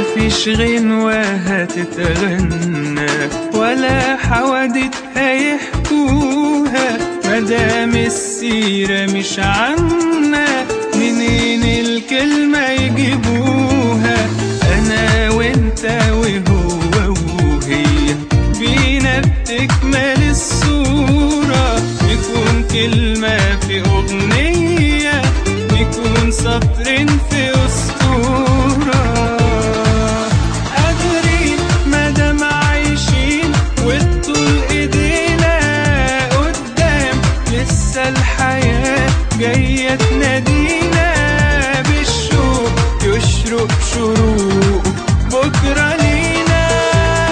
مش غنوة هتتغنى ولا حوادث هيحكوها. مدام السيرة مش عنا منين الكلمة يجيبوها؟ أنا وأنت وهو وهي بينا بتكمل الصورة. نكون كلمة في أغنية نكون سطر في أسطورة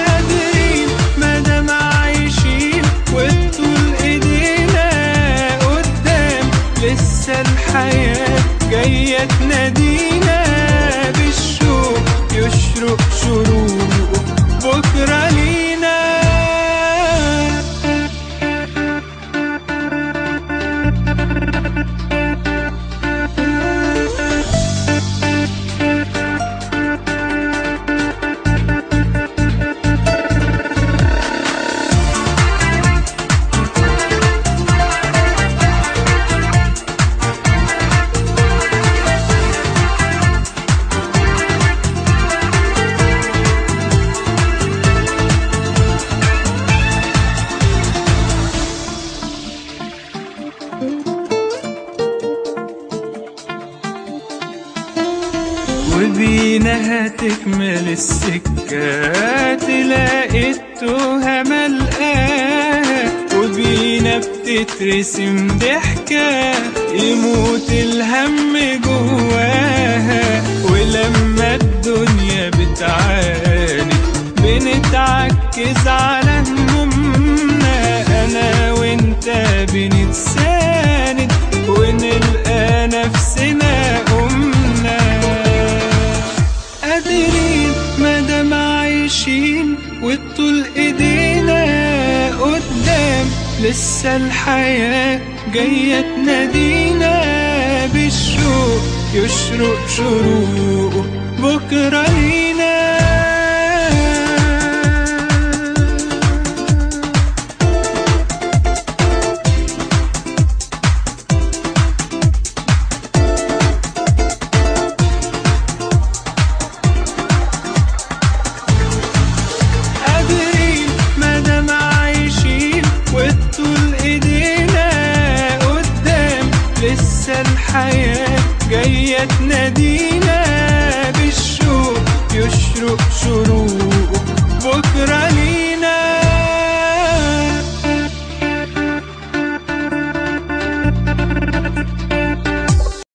قادرين مادام عايشين والطول إيدينا قدام. لسه الحياة وبينا هتكمل السكة تلاقي التوهة ملقاها وبينا بتترسم ضحكة يموت الهم جواها. ولما الدنيا بتعاني بنتعكز على همومنا. أنا وأنت بنتساند لسه الحياة جاية تنادينا بالشوق يشرق شروق بكرة لينا. ايدينا قدام لسه الحياة جاية تنادينا.